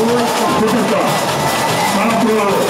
Pro fundamental